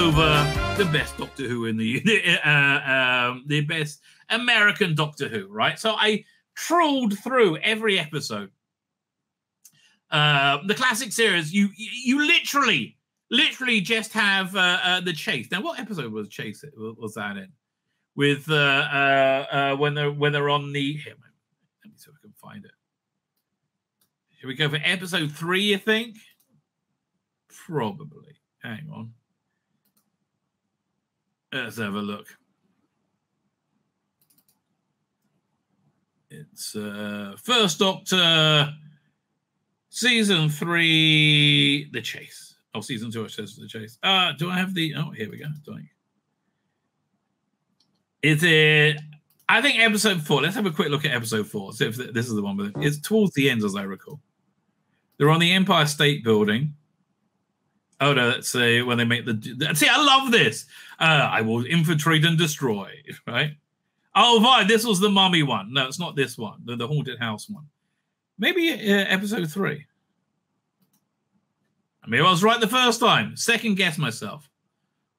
over the best Doctor Who in the uh, um, the best American Doctor Who, right? So I trawled through every episode. Uh, the classic series, you you literally, literally just have uh, uh, the chase. Now, what episode was Chase? Was that in? With uh, uh, uh, when they're when they're on the here, let me see if I can find it. Here we go for episode three, I think. Probably. Hang on. Let's have a look. It's uh, First Doctor, season three, The Chase. Oh, season two, it says The Chase. Uh, do I have the? Oh, here we go. Do I? Is it? I think episode four. Let's have a quick look at episode four. See if this is the one with it. It's towards the end, as I recall. They're on the Empire State Building. Oh no, let's say when they make the. See, I love this. Uh, I will infiltrate and destroy. Right. Oh, fine. This was the mummy one. No, it's not this one. The, the haunted house one. Maybe uh, episode three. I mean, I was right the first time. Second guess myself.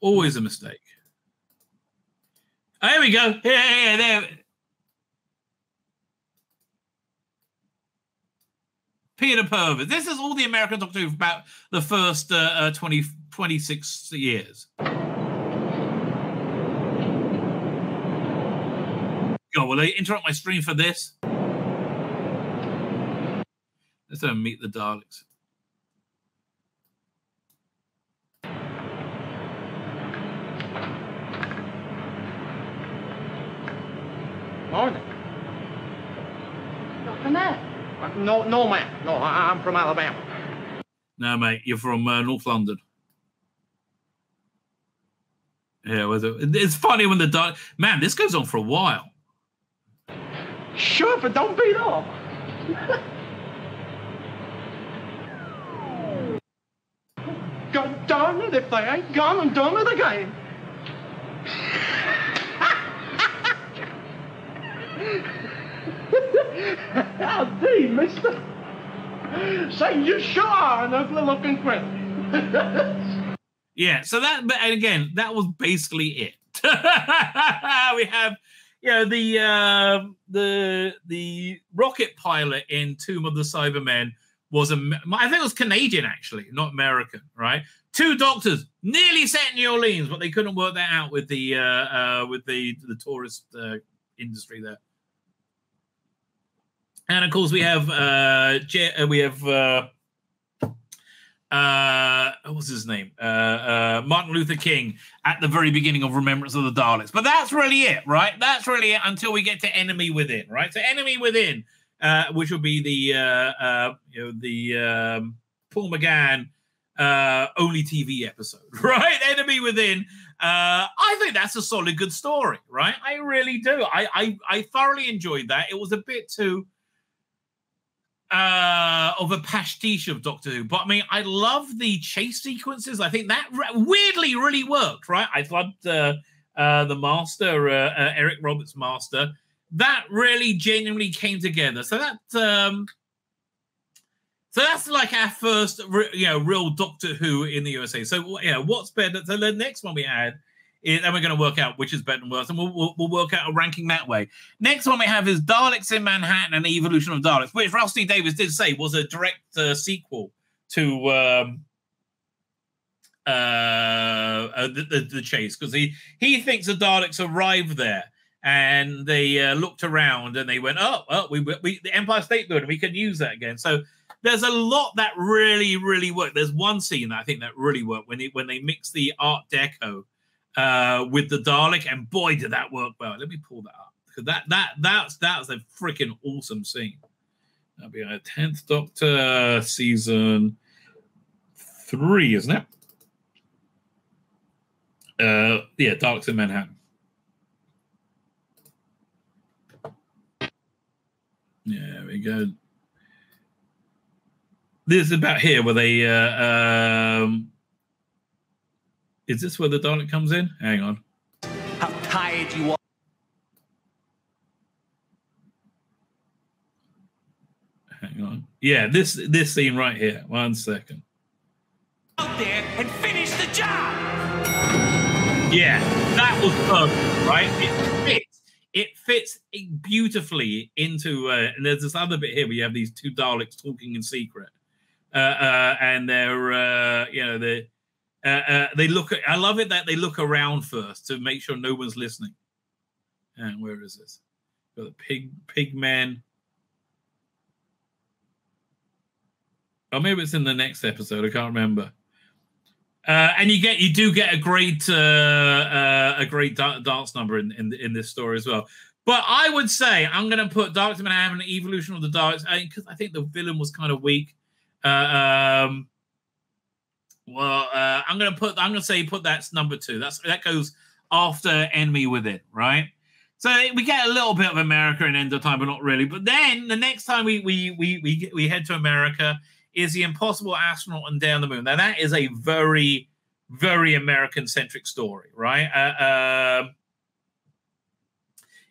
Always a mistake. Oh, here we go. Yeah, there. Peter Purves. This is all the American Doctor Who about the first uh, uh, 20, 26 years. God, will they interrupt my stream for this? Let's go meet the Daleks. Morning. Not from there. No, no, man. No, I, I'm from Alabama. No, mate, you're from uh, North London. Yeah, was it? It's funny when the. Man, this goes on for a while. Sure, but don't beat off. God darn it, if they ain't gone and done it again. Howdy, mister. Say, you sure are an ugly looking critter. yeah, so that, but again, that was basically it. we have you know the uh, the the rocket pilot in Tomb of the Cybermen was a I think it was Canadian actually, not American, right? Two doctors nearly set in New Orleans, but they couldn't work that out with the uh, uh, with the the tourist uh, industry there. And of course, we have uh, uh we have uh, uh, what's his name? Uh, uh, Martin Luther King at the very beginning of Remembrance of the Daleks. But that's really it, right? That's really it until we get to Enemy Within, right? So Enemy Within, uh, which will be the uh, uh, you know the um, Paul McGann uh, only TV episode, right? Enemy Within. Uh, I think that's a solid, good story, right? I really do. I I, I thoroughly enjoyed that. It was a bit too uh, of a pastiche of Doctor Who. But I mean, I love the chase sequences. I think that re- weirdly really worked, right? I loved uh, uh, the Master, uh, uh, Eric Roberts' Master. That really genuinely came together. So that. Um, so that's like our first, you know, real Doctor Who in the USA. So, yeah, what's better? So the next one we had and we're going to work out which is better and worse, and we'll, we'll, we'll, work out a ranking that way. Next one we have is Daleks in Manhattan and the Evolution of Daleks, which Rusty Davies did say was a direct uh, sequel to um, uh, uh, the, the, the, chase because he he thinks the Daleks arrived there and they uh, looked around and they went, oh, oh, we, we the Empire State Building, we can use that again. So there's a lot that really, really worked. There's one scene that I think that really worked when it, when they mix the Art Deco uh, with the Dalek, and boy, did that work well. Let me pull that up because that that that's that's a freaking awesome scene. That'll be a tenth Doctor season three, isn't it? Uh, yeah, Daleks in Manhattan. Yeah, we go. This is about here where they uh, um, is this where the Dalek comes in? Hang on. How tired you are. Hang on. Yeah, this this scene right here. One second. Out there and finish the job. Yeah, that was perfect, right? It fits. It fits beautifully into. Uh, and there's this other bit here where you have these two Daleks talking in secret, uh, uh, and they're, uh, you know, they uh, uh, they look. I love it that they look around first to make sure no one's listening. And where is this? Got the pig pig man. Or maybe it's in the next episode. I can't remember. Uh, and you get you do get a great uh, uh, a great da- dance number in, in in this story as well. But I would say I'm going to put Dark Manhattan an evolution of the Daleks because I, I, think the villain was kind of weak. Uh, um, well, uh, I'm to put I'm to say put that's number two. That's that goes after Enemy Within, right? So we get a little bit of America in End of Time, but not really. But then the next time we we we we, we head to America is the Impossible Astronaut and on the Moon. Now that is a very very American centric story, right? Uh, uh,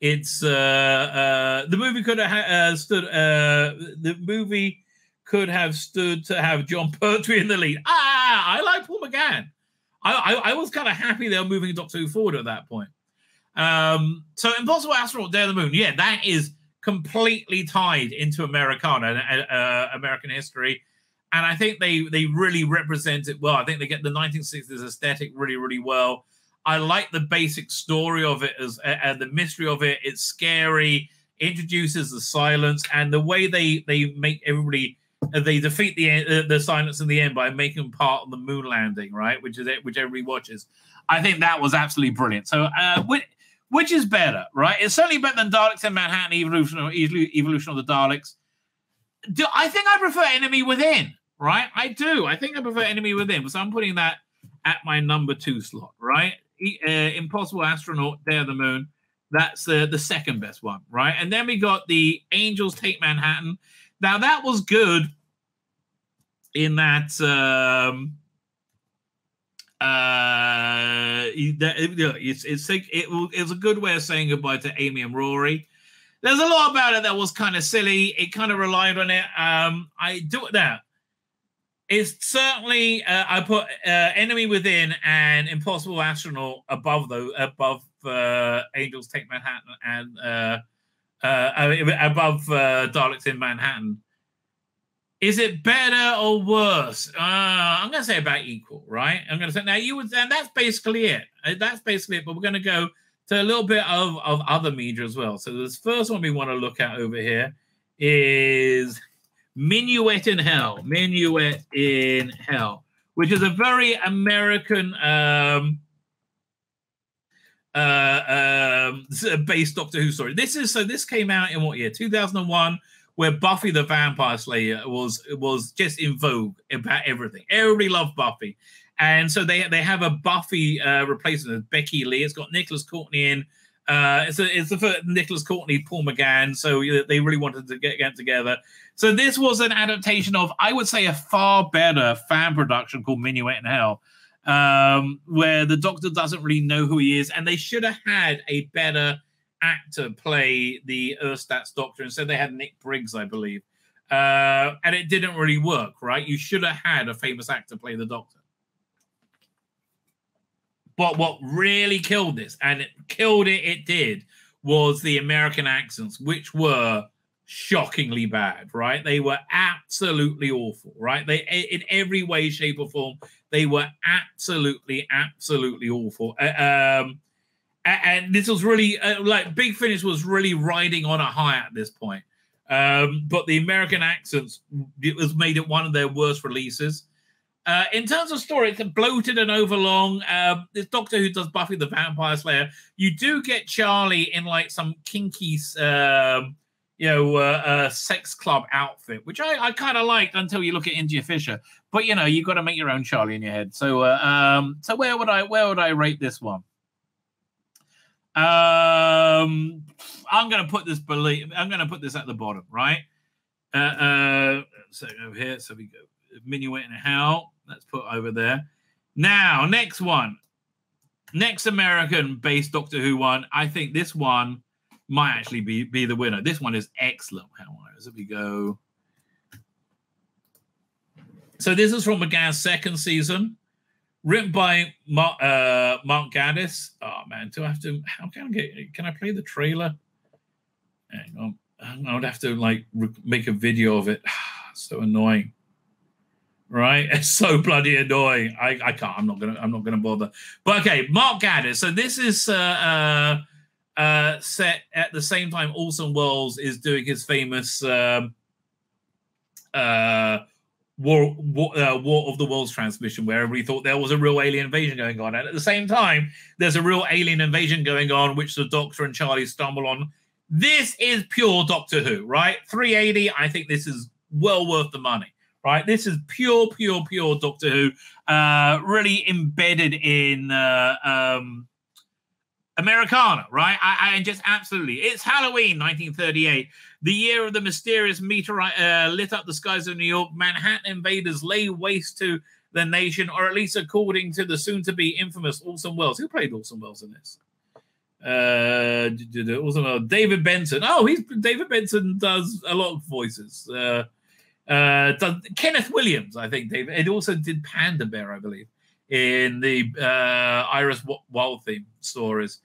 it's uh, uh, the movie could have uh, stood. Uh, the movie could have stood to have Jon Pertwee in the lead. Ah, I like Paul McGann. I, I, I was kind of happy they were moving Doctor Who forward at that point. Um, so Impossible Astronaut, Day of the Moon, yeah, that is completely tied into Americana, uh, uh, American history, and I think they they really represent it well. I think they get the 1960s aesthetic really, really well. I like the basic story of it as and the mystery of it. It's scary, introduces the silence, and the way they they make everybody uh, they defeat the uh, the silence in the end by making part of the moon landing, right? Which is it, which everybody watches. I think that was absolutely brilliant. So, uh, which, which is better, right? It's certainly better than Daleks in Manhattan Evolution or Evolution of the Daleks. Do, I think I prefer Enemy Within, right? I do. I think I prefer Enemy Within. So I'm putting that at my number two slot, right? Uh, Impossible Astronaut, Day of the Moon. That's uh, the second best one, right? And then we got the Angels Take Manhattan. Now that was good in that um, uh, it's it's it, it was a good way of saying goodbye to Amy and Rory. There's a lot about it that was kind of silly. It kind of relied on it. Um, I do it there. It's certainly uh, I put uh, Enemy Within and Impossible Astronaut above though above uh, Angels Take Manhattan and uh, uh, above uh, Daleks in Manhattan. Is it better or worse? Uh, I'm going to say about equal, right? I'm going to say now you would, and that's basically it. Uh, that's basically it. But we're going to go to a little bit of, of other media as well. So this first one we want to look at over here is Minuet in Hell. Minuet in Hell, which is a very American um, uh, um, based Doctor Who story. This is so. This came out in what year? 2001 where Buffy the Vampire Slayer was was just in vogue about everything. Everybody loved Buffy, and so they they have a Buffy uh, replacement, Becky Lee. It's got Nicholas Courtney in. Uh, it's a, it's the first Nicholas Courtney, Paul McGann. So they really wanted to get get together. So this was an adaptation of, I would say, a far better fan production called Minuet in Hell, um, where the Doctor doesn't really know who he is, and they should have had a better actor play the Ersatz Doctor. Instead, they had Nick Briggs, I believe. Uh, and it didn't really work, right? You should have had a famous actor play the Doctor. But what really killed this, and it killed it, it did, was the American accents, which were shockingly bad, right? They were absolutely awful, right? They, in every way, shape, or form, they were absolutely, absolutely awful. Uh, um, and this was really uh, like Big Finish was really riding on a high at this point. Um, but the American accents it was made it one of their worst releases. Uh, in terms of story, it's bloated and overlong. Uh, this Doctor Who does Buffy the Vampire Slayer. You do get Charlie in like some kinky, um, you know, uh, uh, sex club outfit, which I, I kind of liked until you look at India Fisher. But you know, you've got to make your own Charlie in your head. So, uh, um, so where would I where would I rate this one? Um, I'm going to put this believe. I'm going to put this at the bottom, right? Uh, uh, so over here, so we go minuet and hell. Let's put over there. Now, next one, next American-based Doctor Who one. I think this one might actually be be the winner. This one is excellent. How as we go. So this is from McGann's second season, written by Mark, uh, Mark Gatiss. Oh man, do I have to? How can I get? Can I play the trailer? Hang on. I would have to like make a video of it. so annoying, right? It's so bloody annoying. I, I can't. I'm not gonna. I'm not gonna bother. But okay, Mark Gatiss. So this is uh, uh, uh, set at the same time. Orson Welles is doing his famous. Um, uh, War, War, uh, War of the Worlds transmission, where everybody thought there was a real alien invasion going on. And at the same time, there's a real alien invasion going on, which the Doctor and Charlie stumble on. This is pure Doctor Who, right? 380. I think this is well worth the money, right? This is pure, pure, pure Doctor Who, uh, really embedded in uh, um, Americana, right? I, I just absolutely. It's Halloween, 1938, the year of the mysterious meteorite uh, lit up the skies of New York. Manhattan invaders lay waste to the nation, or at least according to the soon-to-be infamous Orson Welles. Who played Orson Welles in this? Uh, Orson David Benson. Oh, he's David Benson does a lot of voices. Uh, uh, does, Kenneth Williams, I think. David. It also did Panda Bear, I believe, in the uh, Iris Wildthyme stories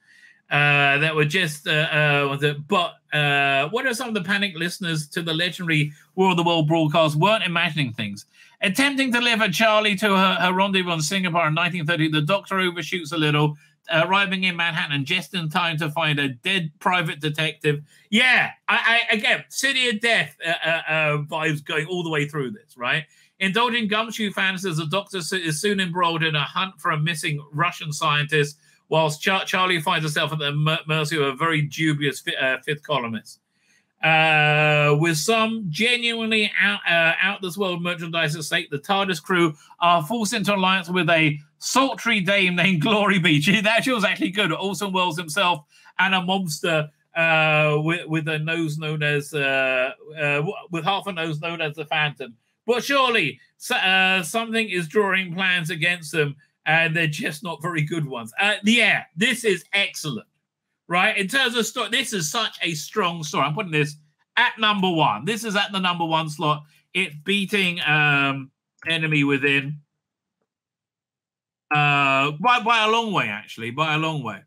uh, that were just, uh, uh, but uh, what are some of the panic listeners to the legendary War of the World broadcast weren't imagining things? Attempting to deliver Charlie to her, her rendezvous in Singapore in 1930, the doctor overshoots a little, arriving in Manhattan just in time to find a dead private detective. Yeah, I, I again, City of Death uh, uh, uh, vibes going all the way through this, right? Indulging gumshoe fans as the doctor is soon embroiled in a hunt for a missing Russian scientist whilst Char- Charlie finds herself at the mercy of a very dubious fi- uh, fifth columnist. Uh, with some genuinely out uh, out this world merchandise at stake, the TARDIS crew are forced into alliance with a sultry dame named Glory Beach. That she was actually good. Orson Welles himself and a monster uh, with, with a nose known as uh, uh, with half a nose known as the Phantom. But surely uh, something is drawing plans against them and they're just not very good ones. Uh, yeah, this is excellent, right? In terms of story, this is such a strong story. I'm putting this at number one. This is at the number one slot. It's beating um, Enemy Within uh, by by a long way, actually, by a long way.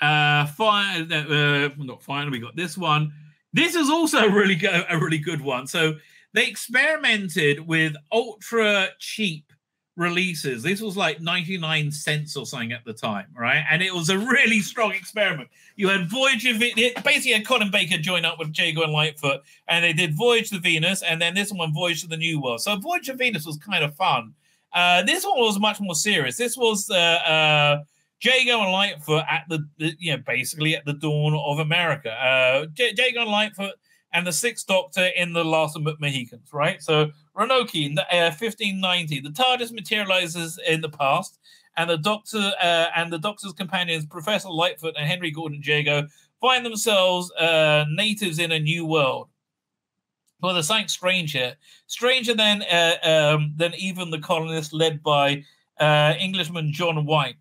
Uh, fine, uh, not fine. We got this one. This is also really go- a really good one. So they experimented with ultra cheap releases. This was like 99 cents or something at the time, right? And it was a really strong experiment. You had Voyage of it, basically had Colin Baker join up with Jago and Lightfoot, and they did Voyage to Venus, and then this one, Voyage to the New World. So Voyage to Venus was kind of fun. Uh, this one was much more serious. This was uh, uh, Jago and Lightfoot at the, the, you know, basically at the dawn of America. Uh, J- Jago and Lightfoot and the Sixth Doctor in the Last of Mohicans, right? So Roanoke, uh, 1590, the TARDIS materializes in the past, and the Doctor uh, and the Doctor's companions, Professor Lightfoot and Henry Gordon Jago, find themselves uh, natives in a new world. Well, there's something strange here. Stranger than uh, um, than even the colonists led by uh, Englishman John White.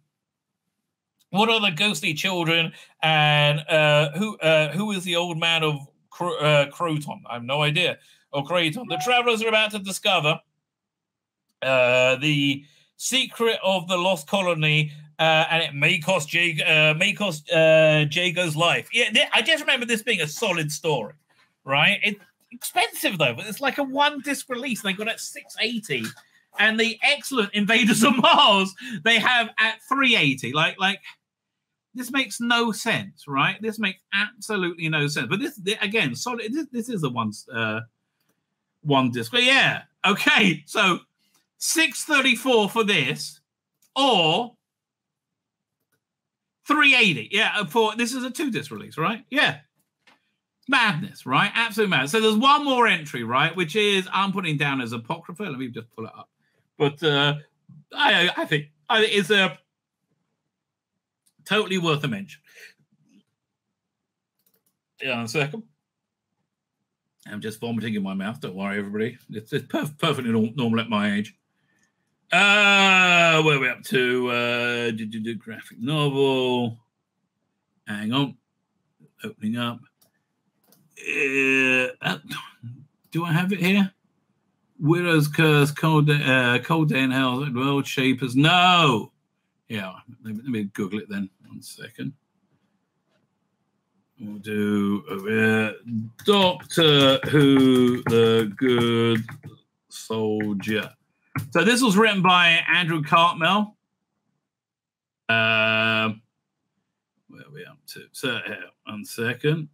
What are the ghostly children, and uh, who who is the old man of Cro- Croton? I have no idea. Or Creighton. The travelers are about to discover uh, the secret of the lost colony, uh, and it may cost Jay, uh, may cost uh, Jago's life. Yeah, I just remember this being a solid story, right? It's expensive though, but it's like a one disc release. They got at six eighty, and the excellent Invaders of Mars they have at three eighty. Like, like this makes no sense, right? This makes absolutely no sense. But this, again, solid. This, this is the one, uh, one disc. But yeah, okay. So six thirty four for this, or three eighty. Yeah, uh, for this is a two disc release, right? Yeah. Madness, right? Absolute madness. So there's one more entry, right? Which is I'm putting down as apocrypha. Let me just pull it up. But uh I I think I it's a Totally worth a mention. Yeah, a second. I'm just vomiting in my mouth. Don't worry, everybody. It's, it's perf- perfectly normal at my age. Uh, where are we up to? Uh, do, do, do, graphic novel. Hang on. Opening up. Uh, uh, do I have it here? Widow's Curse, Cold, uh, Cold Day in Hell, World Shapers. No. Yeah, let me, let me Google it then. One second. We'll do uh, Doctor Who, the Good Soldier. So this was written by Andrew Cartmel. Um, where are we up to? So here, one second.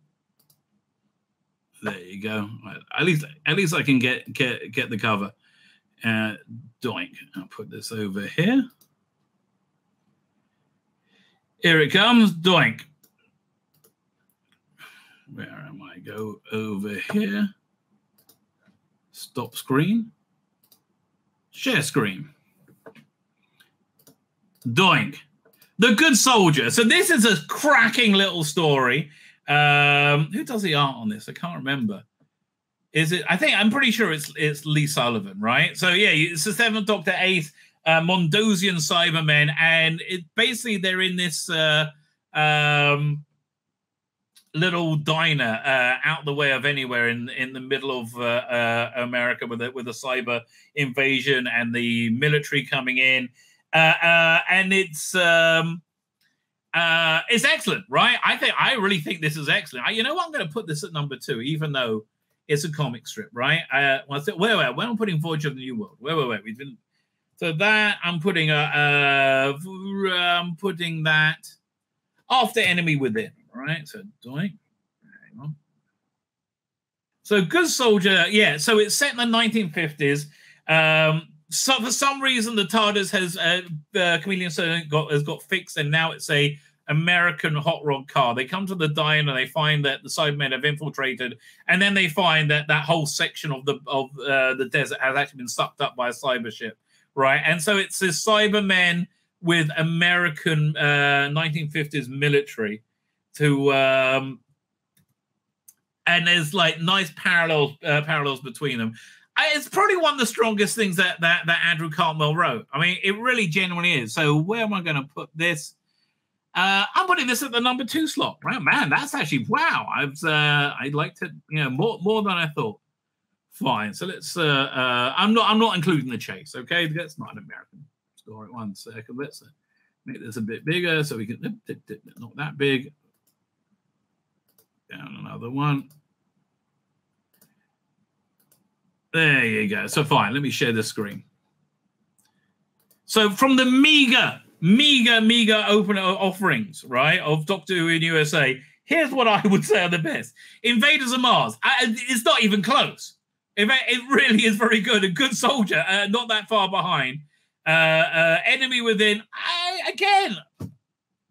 There you go. At least, at least I can get get get the cover. Uh, doink. I'll put this over here. Here it comes. Doink. Where am I? Go over here. Stop screen. Share screen. Doink. The Good Soldier. So this is a cracking little story. Um, who does the art on this? I can't remember. Is it? I think I'm pretty sure it's it's Lee Sullivan, right? So yeah, it's the Seventh Doctor, Eighth uh, Mondasian Cybermen, and it basically they're in this uh, um, little diner uh, out the way of anywhere in in the middle of uh, uh, America with a, with a cyber invasion and the military coming in, uh, uh, and it's um, uh, it's excellent, right? I think I really think this is excellent. I, you know what? I'm going to put this at number two, even though it's a comic strip, right? Well, where where when I'm putting Voyage of the New World, where where where we've been. So that I'm putting a, I'm putting that after Enemy Within, right? So doing, hang on. So Good Soldier, yeah. So it's set in the 1950s. Um, so for some reason, the TARDIS has uh, uh, Chameleon got has got fixed, and now it's a American hot rod car. They come to the diner, they find that the Cybermen have infiltrated, and then they find that that whole section of the of uh, the desert has actually been sucked up by a cyber ship, right? And so it's this Cybermen with American uh, 1950s military to um, and there's like nice parallels uh, parallels between them. It's probably one of the strongest things that that that Andrew Cartmel wrote. I mean, it really genuinely is. So where am I going to put this? Uh, I'm putting this at the number two slot. Right, man, that's actually wow. I've uh, I liked it, you know, more more than I thought. Fine. So let's. Uh, uh, I'm not. I'm not including the chase. Okay, that's not an American story. One second. Let's uh, make this a bit bigger so we can not that big. Down another one. There you go. So fine, let me share the screen. So from the meager, meager, meager open offerings, right, of Doctor Who in USA, here's what I would say are the best. Invaders of Mars. I, it's not even close. It, it really is very good. A good soldier, uh, not that far behind. Uh, uh, Enemy Within. I, again,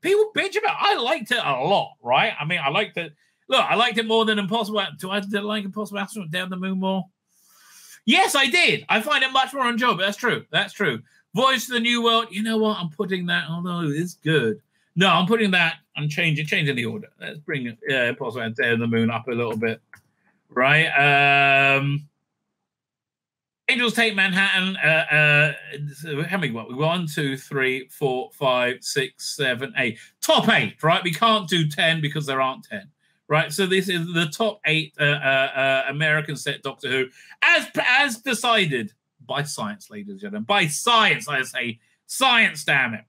people bitch about. I liked it a lot, right? I mean, I liked it. Look, I liked it more than Impossible. Do I like Impossible Astronaut Down the Moon more? Yes, I did. I find it much more enjoyable. That's true. That's true. Voice of the New World. You know what? I'm putting that. Although it's good. No, I'm putting that. I'm changing changing the order. Let's bring. Yeah, possibly Day the Moon up a little bit. Right. Um Angels take Manhattan. Uh, uh, how many? What? One, two, three, four, five, six, seven, eight. Top eight, right? We can't do ten because there aren't ten right? So this is the top eight uh, uh, uh, American set Doctor Who, as as decided by science, ladies and gentlemen, by science. I say science, damn it.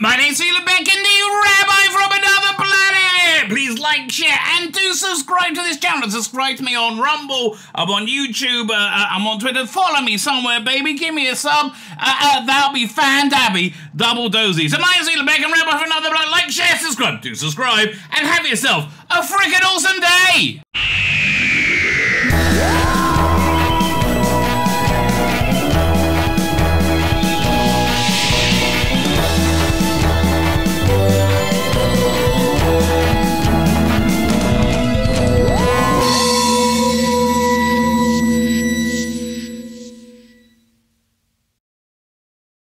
My name's Tzvi Lebetkin, and the Rabbi from another planet. Please like, share, and do subscribe to this channel. Subscribe to me on Rumble. I'm on YouTube. Uh, uh I'm on Twitter. Follow me somewhere, baby. Give me a sub. Uh, uh, that'll be fan dabby, double dozy. So my name's Tzvi Lebetkin, and Rabbi from another. Like, share, subscribe, do subscribe, and have yourself a freaking awesome day.